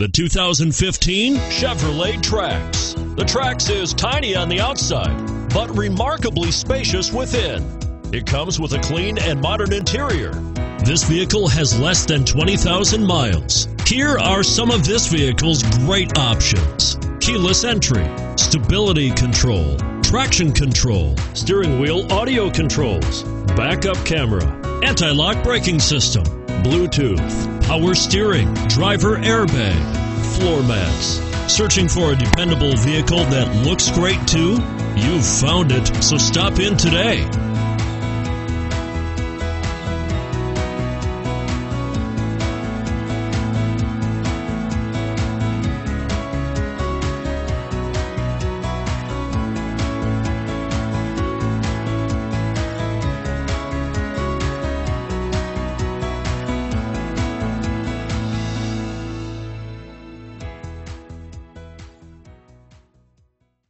The 2015 Chevrolet Trax. The Trax is tiny on the outside, but remarkably spacious within. It comes with a clean and modern interior. This vehicle has less than 20,000 miles. Here are some of this vehicle's great options. Keyless entry, stability control, traction control, steering wheel audio controls, backup camera, anti-lock braking system, Bluetooth, power steering, driver airbag, floor mats. Searching for a dependable vehicle that looks great too? You've found it, so stop in today.